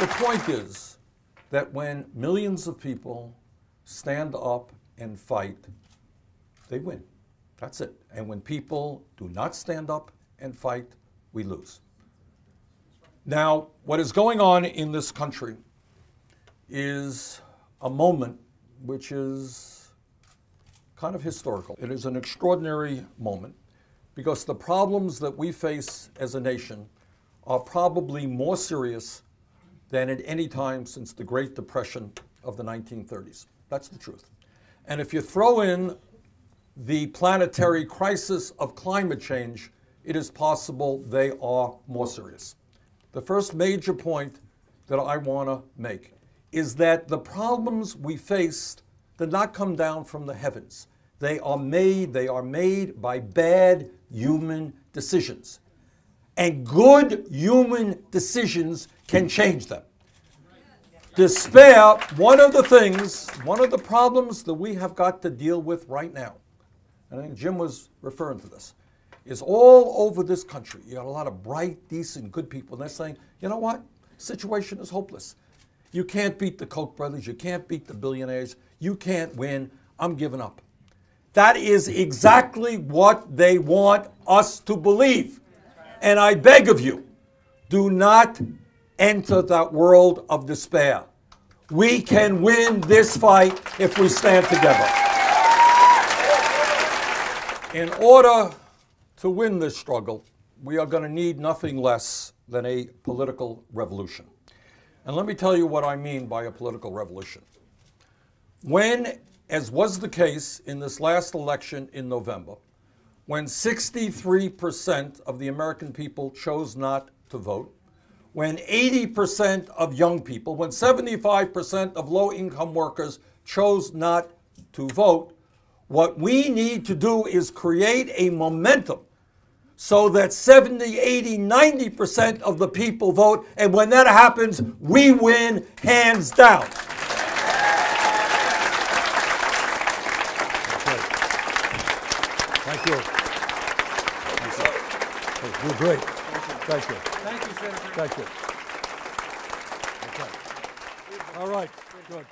the point is that when millions of people stand up and fight, they win. That's it. And when people do not stand up and fight, we lose. Now, what is going on in this country is a moment which is kind of historical. It is an extraordinary moment because the problems that we face as a nation are probably more serious than at any time since the Great Depression of the 1930s. That's the truth. And if you throw in the planetary crisis of climate change, it is possible they are more serious. The first major point that I want to make is that the problems we faced did not come down from the heavens. They are made, they are made by bad human decisions. And good human decisions can change them. Despair, one of the things, one of the problems that we have got to deal with right now, and I think Jim was referring to this, is all over this country. You got a lot of bright, decent, good people, and they're saying, you know what? Situation is hopeless. You can't beat the Koch brothers. You can't beat the billionaires. You can't win. I'm giving up. That is exactly what they want us to believe. And I beg of you, do not enter that world of despair. We can win this fight if we stand together. In order to win this struggle, we are going to need nothing less than a political revolution. And let me tell you what I mean by a political revolution. When, as was the case in this last election in November, when 63% of the American people chose not to vote, when 80% of young people, when 75% of low income workers chose not to vote, what we need to do is create a momentum so that 70, 80, 90% of the people vote. And when that happens, we win hands down. Thank you. You're great. Thank you. Thank you, Senator. Thank you. Okay. All right, good.